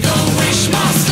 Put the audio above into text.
Don't wish myself.